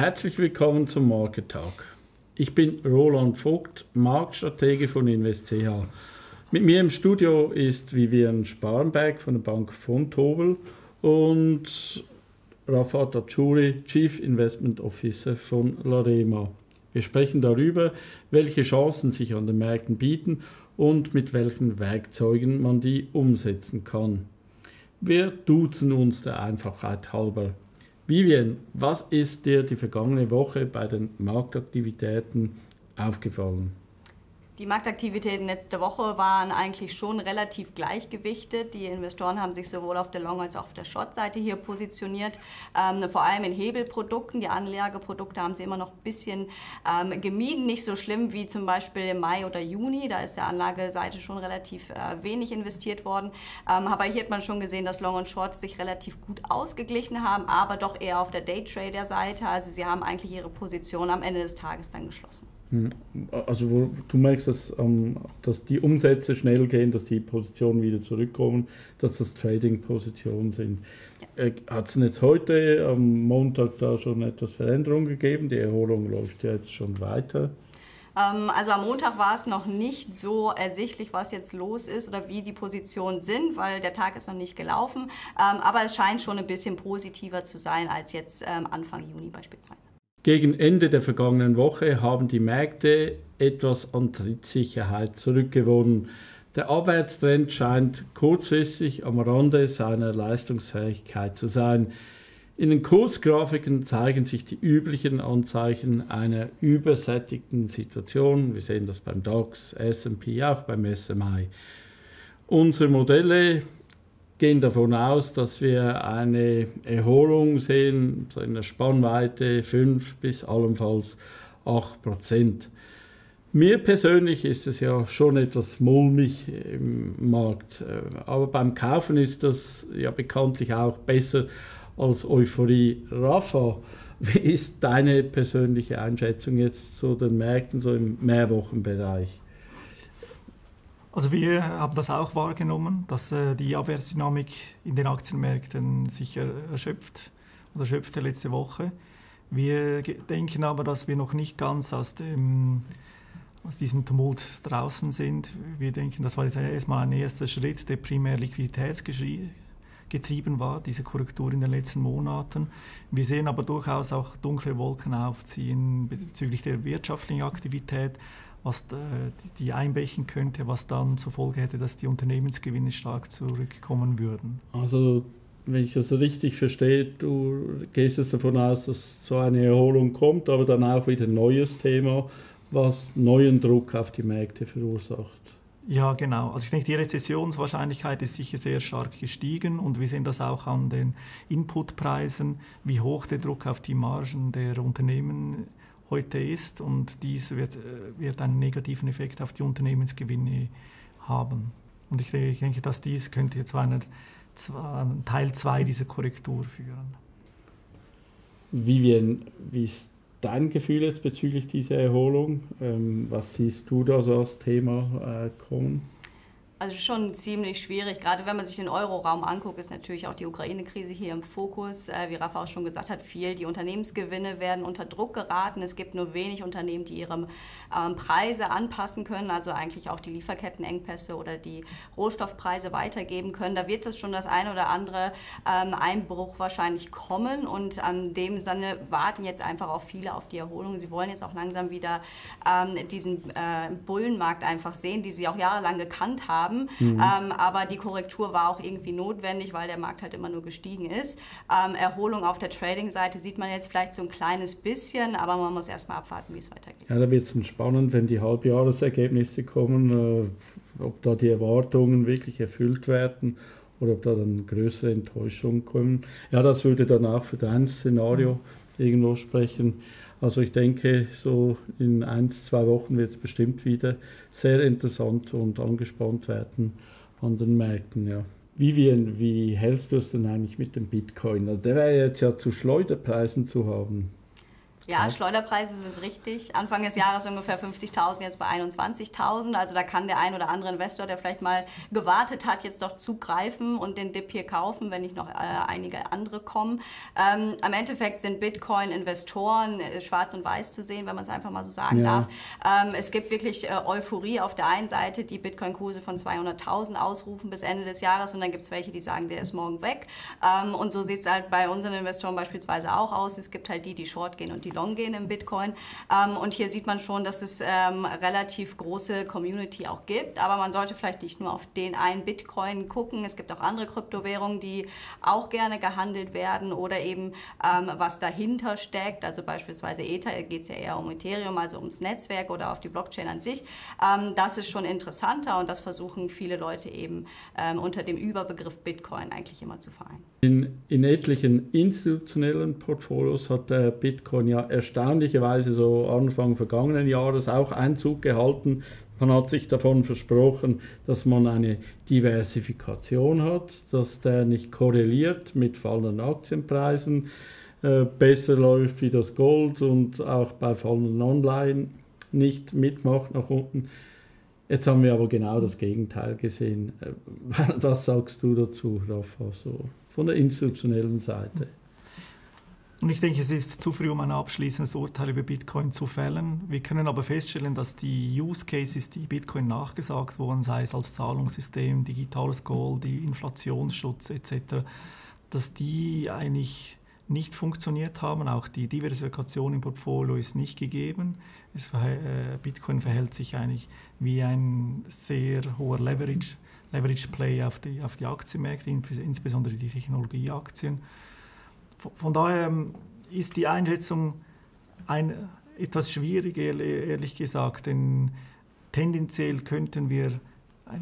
Herzlich willkommen zum Market Talk. Ich bin Roland Vogt, Marktstratege von InvestCH. Mit mir im Studio ist Vivian Sparenberg von der Bank von Tobel und Rafat Achuri, Chief Investment Officer von Larema. Wir sprechen darüber, welche Chancen sich an den Märkten bieten und mit welchen Werkzeugen man die umsetzen kann. Wir duzen uns der Einfachheit halber. Vivian, was ist dir die vergangene Woche bei den Marktaktivitäten aufgefallen? Die Marktaktivitäten letzte Woche waren eigentlich schon relativ gleichgewichtet. Die Investoren haben sich sowohl auf der Long- als auch auf der Short-Seite hier positioniert. Ähm, vor allem in Hebelprodukten. Die Anlageprodukte haben sie immer noch ein bisschen ähm, gemieden. Nicht so schlimm wie zum Beispiel im Mai oder Juni. Da ist der Anlageseite schon relativ äh, wenig investiert worden. Ähm, aber hier hat man schon gesehen, dass Long und Short sich relativ gut ausgeglichen haben, aber doch eher auf der Daytrader-Seite. Also sie haben eigentlich ihre Position am Ende des Tages dann geschlossen. Hm. Also wo du merkst, dass, ähm, dass die Umsätze schnell gehen, dass die Positionen wieder zurückkommen, dass das Trading-Positionen sind. Äh, Hat es jetzt heute am Montag da schon etwas Veränderung gegeben? Die Erholung läuft ja jetzt schon weiter. Ähm, also am Montag war es noch nicht so ersichtlich, was jetzt los ist oder wie die Positionen sind, weil der Tag ist noch nicht gelaufen. Ähm, aber es scheint schon ein bisschen positiver zu sein als jetzt ähm, Anfang Juni beispielsweise. Gegen Ende der vergangenen Woche haben die Märkte etwas an Trittsicherheit zurückgewonnen. Der Abwärtstrend scheint kurzfristig am Rande seiner Leistungsfähigkeit zu sein. In den Kursgrafiken zeigen sich die üblichen Anzeichen einer übersättigten Situation. Wir sehen das beim DAX, SP, auch beim SMI. Unsere Modelle gehen davon aus, dass wir eine Erholung sehen, so in der Spannweite 5 bis allenfalls 8 Prozent. Mir persönlich ist es ja schon etwas mulmig im Markt, aber beim Kaufen ist das ja bekanntlich auch besser als Euphorie. Rafa, wie ist deine persönliche Einschätzung jetzt zu den Märkten so im Mehrwochenbereich? Also wir haben das auch wahrgenommen, dass äh, die Abwärtsdynamik in den Aktienmärkten sich erschöpft oder erschöpfte letzte Woche. Wir denken aber, dass wir noch nicht ganz aus, dem, aus diesem Tumult draußen sind. Wir denken, das war jetzt erstmal ein erster Schritt, der primär liquiditätsgetrieben war, diese Korrektur in den letzten Monaten. Wir sehen aber durchaus auch dunkle Wolken aufziehen bezüglich der wirtschaftlichen Aktivität was die einbrechen könnte, was dann zur Folge hätte, dass die Unternehmensgewinne stark zurückkommen würden. Also wenn ich das richtig verstehe, du gehst jetzt davon aus, dass so eine Erholung kommt, aber dann auch wieder ein neues Thema, was neuen Druck auf die Märkte verursacht. Ja, genau. Also ich denke, die Rezessionswahrscheinlichkeit ist sicher sehr stark gestiegen und wir sehen das auch an den Inputpreisen, wie hoch der Druck auf die Margen der Unternehmen ist heute ist und dies wird, äh, wird einen negativen Effekt auf die Unternehmensgewinne haben. Und ich, ich denke, dass dies könnte zu einer Teil 2 dieser Korrektur führen. Vivian, wie ist dein Gefühl jetzt bezüglich dieser Erholung? Ähm, was siehst du da so als Thema äh, kommen? Also schon ziemlich schwierig. Gerade wenn man sich den Euroraum anguckt, ist natürlich auch die Ukraine-Krise hier im Fokus. Äh, wie Rafa auch schon gesagt hat, viel. Die Unternehmensgewinne werden unter Druck geraten. Es gibt nur wenig Unternehmen, die ihre ähm, Preise anpassen können, also eigentlich auch die Lieferkettenengpässe oder die Rohstoffpreise weitergeben können. Da wird es schon das eine oder andere ähm, Einbruch wahrscheinlich kommen. Und in dem Sinne warten jetzt einfach auch viele auf die Erholung. Sie wollen jetzt auch langsam wieder ähm, diesen äh, Bullenmarkt einfach sehen, die sie auch jahrelang gekannt haben haben. Mhm. Ähm, aber die Korrektur war auch irgendwie notwendig, weil der Markt halt immer nur gestiegen ist. Ähm, Erholung auf der Trading-Seite sieht man jetzt vielleicht so ein kleines bisschen, aber man muss erstmal abwarten, wie es weitergeht. Ja, da wird es spannend, wenn die Halbjahresergebnisse kommen, äh, ob da die Erwartungen wirklich erfüllt werden oder ob da dann größere Enttäuschungen kommen. Ja, das würde dann auch für dein Szenario mhm. irgendwo sprechen. Also ich denke, so in ein, zwei Wochen wird es bestimmt wieder sehr interessant und angespannt werden an den Märkten. Ja. Vivian, wie hältst du es denn eigentlich mit dem Bitcoin? Also der wäre jetzt ja zu Schleuderpreisen zu haben. Ja, Schleuderpreise sind richtig. Anfang des Jahres ungefähr 50.000, jetzt bei 21.000. Also da kann der ein oder andere Investor, der vielleicht mal gewartet hat, jetzt doch zugreifen und den Dip hier kaufen, wenn nicht noch äh, einige andere kommen. Ähm, am Endeffekt sind Bitcoin-Investoren äh, schwarz und weiß zu sehen, wenn man es einfach mal so sagen ja. darf. Ähm, es gibt wirklich äh, Euphorie auf der einen Seite, die Bitcoin-Kurse von 200.000 ausrufen bis Ende des Jahres und dann gibt es welche, die sagen, der ist morgen weg. Ähm, und so sieht es halt bei unseren Investoren beispielsweise auch aus. Es gibt halt die, die short gehen und die long gehen im Bitcoin. Ähm, und hier sieht man schon, dass es ähm, relativ große Community auch gibt. Aber man sollte vielleicht nicht nur auf den einen Bitcoin gucken. Es gibt auch andere Kryptowährungen, die auch gerne gehandelt werden oder eben ähm, was dahinter steckt. Also beispielsweise Ether geht es ja eher um Ethereum, also ums Netzwerk oder auf die Blockchain an sich. Das ist schon interessanter und das versuchen viele Leute eben unter dem Überbegriff Bitcoin eigentlich immer zu vereinen. In, in etlichen institutionellen Portfolios hat der Bitcoin ja erstaunlicherweise so Anfang vergangenen Jahres auch Einzug gehalten. Man hat sich davon versprochen, dass man eine Diversifikation hat, dass der nicht korreliert mit fallenden Aktienpreisen, äh, besser läuft wie das Gold und auch bei fallenden Online nicht mitmacht nach unten. Jetzt haben wir aber genau das Gegenteil gesehen. Äh, was sagst du dazu, Rafa, so von der institutionellen Seite? Und ich denke, es ist zu früh, um ein abschließendes Urteil über Bitcoin zu fällen. Wir können aber feststellen, dass die Use Cases, die Bitcoin nachgesagt wurden, sei es als Zahlungssystem, digitales Gold, die Inflationsschutz etc., dass die eigentlich nicht funktioniert haben. Auch die Diversifikation im Portfolio ist nicht gegeben. Es, äh, Bitcoin verhält sich eigentlich wie ein sehr hoher Leverage, Leverage Play auf die, auf die Aktienmärkte, insbesondere die Technologieaktien von daher ähm, ist die Einschätzung ein, etwas schwierig, ehrlich gesagt, denn tendenziell könnten wir,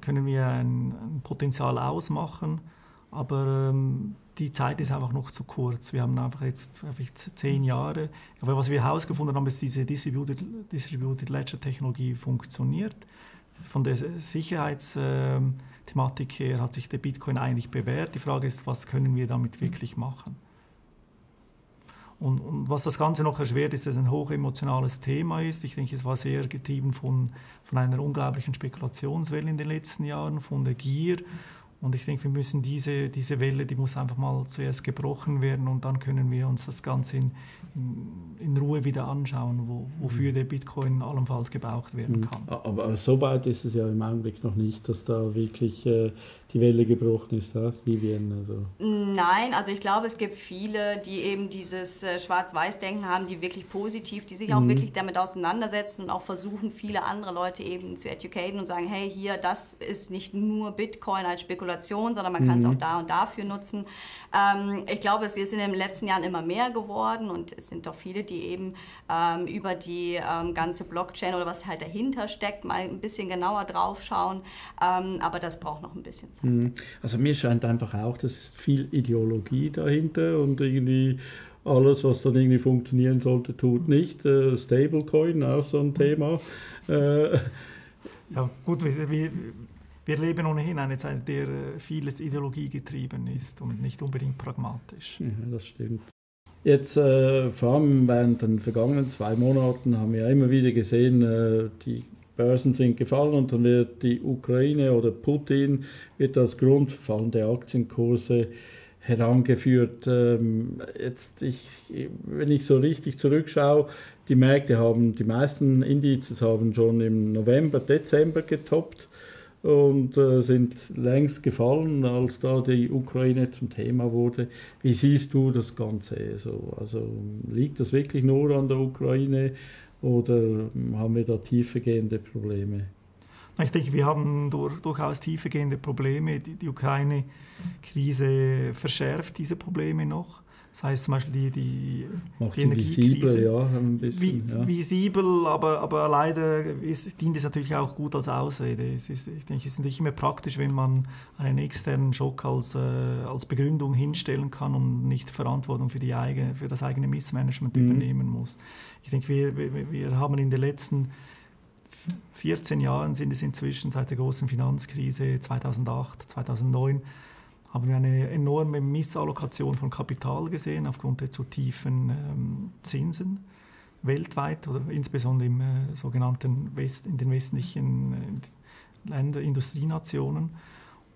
können wir ein, ein Potenzial ausmachen, aber ähm, die Zeit ist einfach noch zu kurz. Wir haben einfach jetzt einfach zehn Jahre. Aber was wir herausgefunden haben, ist, diese Distributed, Distributed Ledger Technologie funktioniert. Von der Sicherheitsthematik her hat sich der Bitcoin eigentlich bewährt. Die Frage ist, was können wir damit wirklich machen? Und, und, was das Ganze noch erschwert, ist, dass es ein hochemotionales Thema ist. Ich denke, es war sehr getrieben von, von einer unglaublichen Spekulationswelle in den letzten Jahren, von der Gier. Und ich denke, wir müssen diese, diese Welle, die muss einfach mal zuerst gebrochen werden und dann können wir uns das Ganze in, in, in Ruhe wieder anschauen, wo, wofür mhm. der Bitcoin allenfalls gebraucht werden mhm. kann. Aber so weit ist es ja im Augenblick noch nicht, dass da wirklich äh, die Welle gebrochen ist, ja? Vivian? Also. Nein, also ich glaube, es gibt viele, die eben dieses äh, Schwarz-Weiß-Denken haben, die wirklich positiv, die sich mhm. auch wirklich damit auseinandersetzen und auch versuchen, viele andere Leute eben zu educaten und sagen, hey, hier, das ist nicht nur Bitcoin als Spekulation, sondern man kann es mhm. auch da und dafür nutzen. Ähm, ich glaube, es ist in den letzten Jahren immer mehr geworden und es sind doch viele, die eben ähm, über die ähm, ganze Blockchain oder was halt dahinter steckt, mal ein bisschen genauer drauf schauen. Ähm, aber das braucht noch ein bisschen Zeit. Mhm. Also mir scheint einfach auch, dass es viel Ideologie dahinter und irgendwie alles, was dann irgendwie funktionieren sollte, tut nicht. Äh, Stablecoin, auch so ein Thema. Äh, ja, gut, wir, wir leben ohnehin eine Zeit, der äh, vieles Ideologie getrieben ist und nicht unbedingt pragmatisch. Ja, das stimmt. Jetzt, äh, vor allem während den vergangenen zwei Monaten, haben wir immer wieder gesehen, äh, die Börsen sind gefallen und dann wird die Ukraine oder Putin wird als Grund für fallende Aktienkurse herangeführt. Ähm, jetzt, ich, wenn ich so richtig zurückschaue, die Märkte haben, die meisten Indizes haben schon im November, Dezember getoppt und äh, sind längst gefallen, als da die Ukraine zum Thema wurde. Wie siehst du das Ganze? So, also liegt das wirklich nur an der Ukraine oder haben wir da tiefergehende Probleme? Ich denke, wir haben durch, durchaus tiefergehende Probleme. Die, die Ukraine-Krise verschärft diese Probleme noch. Das heißt zum Beispiel die, die, Macht die sie visibel, ja, ein bisschen. Ja. Visibel, aber, aber leider ist, dient es natürlich auch gut als Ausrede. Es ist, ich denke, es ist nicht immer praktisch, wenn man einen externen Schock als, äh, als Begründung hinstellen kann und nicht Verantwortung für, die eigene, für das eigene Missmanagement mhm. übernehmen muss. Ich denke, wir, wir, wir haben in den letzten 14 Jahren sind es inzwischen seit der großen Finanzkrise 2008, 2009 haben wir eine enorme Missallokation von Kapital gesehen aufgrund der zu tiefen ähm, Zinsen. weltweit oder insbesondere im äh, sogenannten West, in den westlichen äh, Ländern, Industrienationen.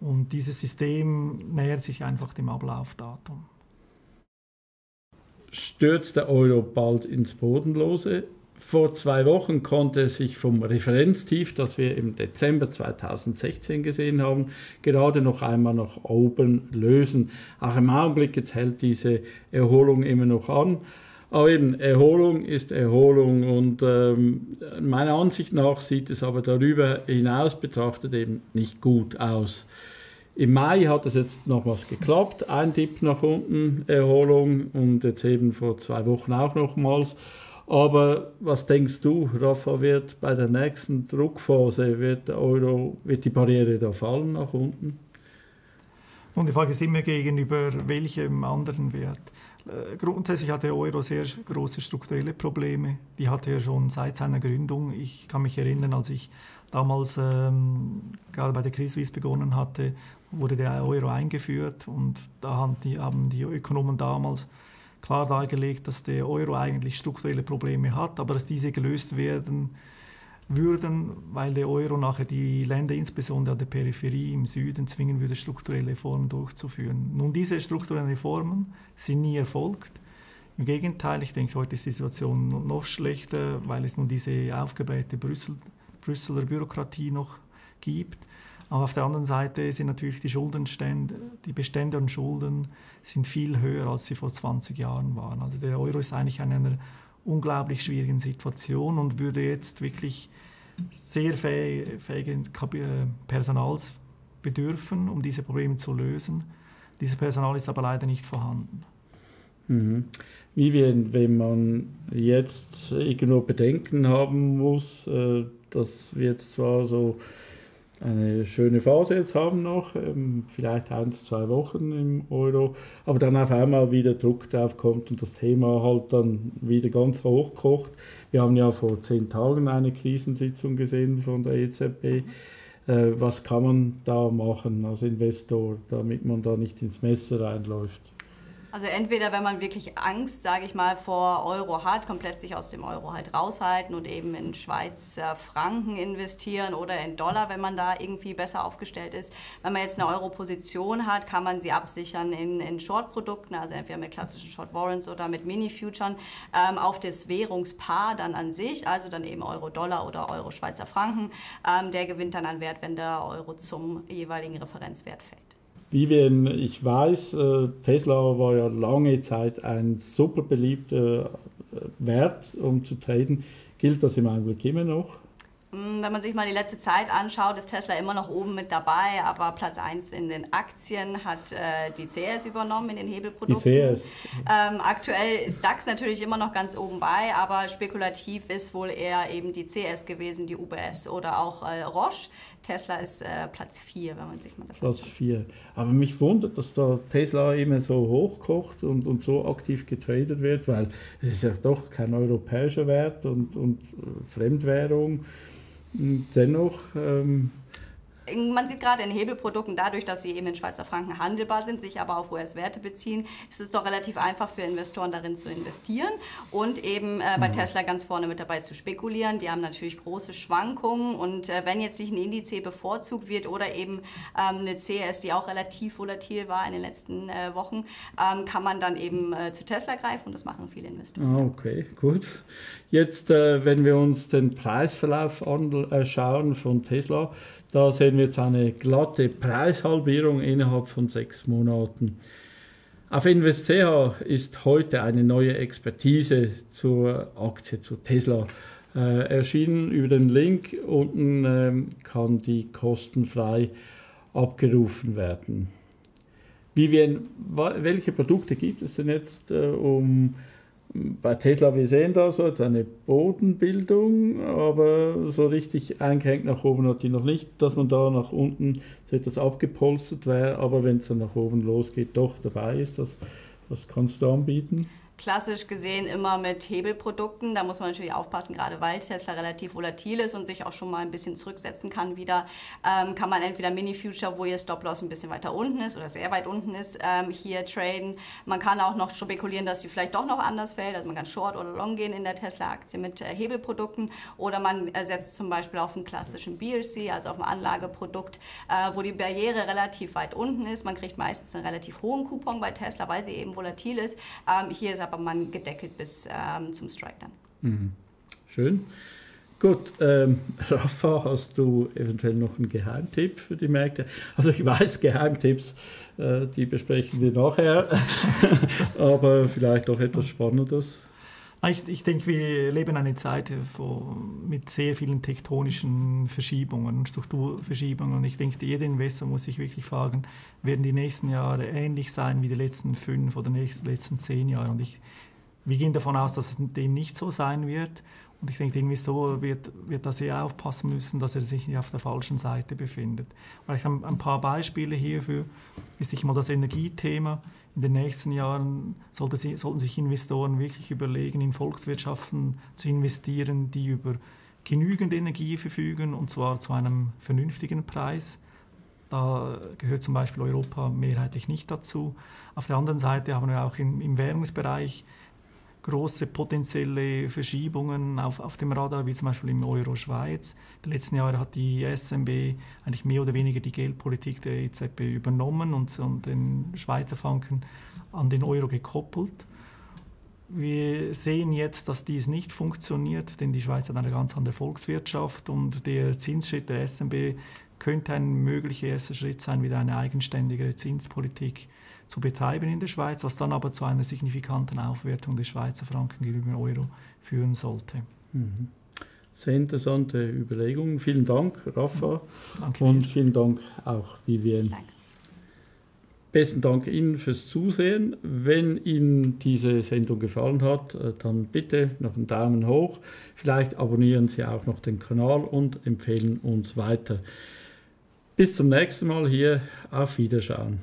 Und dieses System nähert sich einfach dem Ablaufdatum. Stürzt der Euro bald ins Bodenlose? Vor zwei Wochen konnte es sich vom Referenztief, das wir im Dezember 2016 gesehen haben, gerade noch einmal nach oben lösen. Auch im Augenblick jetzt hält diese Erholung immer noch an. Aber eben, Erholung ist Erholung und ähm, meiner Ansicht nach sieht es aber darüber hinaus betrachtet eben nicht gut aus. Im Mai hat es jetzt nochmals geklappt, ein Tipp nach unten, Erholung und jetzt eben vor zwei Wochen auch nochmals. Aber was denkst du, Rafa, wird bei der nächsten Druckphase, wird der Euro, wird die Barriere da fallen nach unten? Und die Frage ist immer gegenüber welchem anderen Wert. Äh, grundsätzlich hat der Euro sehr große strukturelle Probleme. Die hatte er schon seit seiner Gründung. Ich kann mich erinnern, als ich damals ähm, gerade bei der Krise, wie es begonnen hatte, wurde der Euro eingeführt und da haben die, haben die Ökonomen damals klar dargelegt, dass der Euro eigentlich strukturelle Probleme hat, aber dass diese gelöst werden würden, weil der Euro nachher die Länder, insbesondere an der Peripherie im Süden, zwingen würde, strukturelle Reformen durchzuführen. Nun, diese strukturellen Reformen sind nie erfolgt. Im Gegenteil, ich denke, heute ist die Situation noch schlechter, weil es nun diese aufgeblähte Brüssel, Brüsseler Bürokratie noch gibt. Aber auf der anderen Seite sind natürlich die Schuldenstände, die Bestände an Schulden sind viel höher, als sie vor 20 Jahren waren. Also der Euro ist eigentlich in einer unglaublich schwierigen Situation und würde jetzt wirklich sehr fähigen äh, Personals bedürfen, um diese Probleme zu lösen. Dieses Personal ist aber leider nicht vorhanden. Mhm. Wie wenn, wenn man jetzt irgendwo Bedenken haben muss, äh, dass wir jetzt zwar so eine schöne Phase jetzt haben noch, ähm, vielleicht ein, zwei Wochen im Euro, aber dann auf einmal wieder Druck drauf kommt und das Thema halt dann wieder ganz hoch kocht. Wir haben ja vor zehn Tagen eine Krisensitzung gesehen von der EZB. Äh, was kann man da machen als Investor, damit man da nicht ins Messer reinläuft? Also entweder, wenn man wirklich Angst, sage ich mal, vor Euro hat, komplett sich aus dem Euro halt raushalten und eben in Schweizer Franken investieren oder in Dollar, wenn man da irgendwie besser aufgestellt ist. Wenn man jetzt eine Euro-Position hat, kann man sie absichern in, in Short-Produkten, also entweder mit klassischen Short-Warrants oder mit Mini-Futuren ähm, auf das Währungspaar dann an sich, also dann eben Euro-Dollar oder Euro-Schweizer Franken. Ähm, der gewinnt dann an Wert, wenn der Euro zum jeweiligen Referenzwert fällt. Vivian, ich weiß, äh, Tesla war ja lange Zeit ein super beliebter äh, Wert, um zu traden. Gilt das im Augenblick immer noch? Mm, wenn man sich mal die letzte Zeit anschaut, ist Tesla immer noch oben mit dabei, aber Platz 1 in den Aktien hat äh, die CS übernommen in den Hebelprodukten. Die CS. Ähm, aktuell ist DAX natürlich immer noch ganz oben bei, aber spekulativ ist wohl eher eben die CS gewesen, die UBS oder auch äh, Roche. Tesla ist äh, Platz 4, wenn man sich mal das Platz 4. Aber mich wundert, dass da Tesla immer so hochkocht und, und so aktiv getradet wird, weil es ist ja doch kein europäischer Wert und, und äh, Fremdwährung dennoch ähm, man sieht gerade in Hebelprodukten, dadurch, dass sie eben in Schweizer Franken handelbar sind, sich aber auf US-Werte beziehen, ist es doch relativ einfach für Investoren darin zu investieren und eben äh, bei mhm. Tesla ganz vorne mit dabei zu spekulieren. Die haben natürlich große Schwankungen und äh, wenn jetzt nicht ein Indiz bevorzugt wird oder eben ähm, eine CS, die auch relativ volatil war in den letzten äh, Wochen, ähm, kann man dann eben äh, zu Tesla greifen und das machen viele Investoren. Okay, gut. Jetzt, äh, wenn wir uns den Preisverlauf anschauen äh, von Tesla, da sehen wir jetzt eine glatte Preishalbierung innerhalb von sechs Monaten. Auf InvestCH ist heute eine neue Expertise zur Aktie, zu Tesla äh, erschienen. Über den Link unten äh, kann die kostenfrei abgerufen werden. Vivian, welche Produkte gibt es denn jetzt, äh, um bei Tesla, wir sehen da so jetzt eine Bodenbildung, aber so richtig eingehängt nach oben hat die noch nicht, dass man da nach unten so etwas abgepolstert wäre, aber wenn es dann nach oben losgeht, doch dabei ist. Das, was kannst du anbieten? Klassisch gesehen immer mit Hebelprodukten. Da muss man natürlich aufpassen, gerade weil Tesla relativ volatil ist und sich auch schon mal ein bisschen zurücksetzen kann wieder, ähm, kann man entweder Mini-Future, wo ihr Stop-Loss ein bisschen weiter unten ist oder sehr weit unten ist, ähm, hier traden. Man kann auch noch spekulieren, dass sie vielleicht doch noch anders fällt. Also man kann Short oder Long gehen in der Tesla-Aktie mit äh, Hebelprodukten oder man setzt zum Beispiel auf einen klassischen BRC, also auf ein Anlageprodukt, äh, wo die Barriere relativ weit unten ist. Man kriegt meistens einen relativ hohen Coupon bei Tesla, weil sie eben volatil ist. Ähm, hier ist aber man gedeckelt bis ähm, zum Strike dann. Mhm. Schön. Gut, ähm, Rafa, hast du eventuell noch einen Geheimtipp für die Märkte? Also ich weiß, Geheimtipps, äh, die besprechen wir nachher, aber vielleicht doch etwas Spannendes. Ich, ich denke, wir leben eine Zeit mit sehr vielen tektonischen Verschiebungen und Strukturverschiebungen. Und ich denke, jeder Investor muss sich wirklich fragen, werden die nächsten Jahre ähnlich sein wie die letzten fünf oder die letzten zehn Jahre? Und ich, wir gehen davon aus, dass es dem nicht so sein wird. Und ich denke, der Investor wird, wird da sehr aufpassen müssen, dass er sich nicht auf der falschen Seite befindet. Vielleicht ein, ein paar Beispiele hierfür ist sich mal das Energiethema in den nächsten Jahren sollte sie, sollten sich Investoren wirklich überlegen, in Volkswirtschaften zu investieren, die über genügend Energie verfügen und zwar zu einem vernünftigen Preis. Da gehört zum Beispiel Europa mehrheitlich nicht dazu. Auf der anderen Seite haben wir auch im, im Währungsbereich große potenzielle Verschiebungen auf, auf dem Radar, wie zum Beispiel im Euro-Schweiz. Die letzten Jahre hat die SMB eigentlich mehr oder weniger die Geldpolitik der EZB übernommen und, und den Schweizer Franken an den Euro gekoppelt. Wir sehen jetzt, dass dies nicht funktioniert, denn die Schweiz hat eine ganz andere Volkswirtschaft und der Zinsschritt der SMB könnte ein möglicher erster Schritt sein, wieder eine eigenständigere Zinspolitik zu betreiben in der Schweiz, was dann aber zu einer signifikanten Aufwertung des Schweizer Franken gegenüber Euro führen sollte. Mhm. Sehr interessante Überlegungen. Vielen Dank, Rafa. Danke und vielen Dank auch, Vivienne. Danke. Besten Dank Ihnen fürs Zusehen. Wenn Ihnen diese Sendung gefallen hat, äh, dann bitte noch einen Daumen hoch. Vielleicht abonnieren Sie auch noch den Kanal und empfehlen uns weiter. Bis zum nächsten Mal hier. Auf Wiederschauen.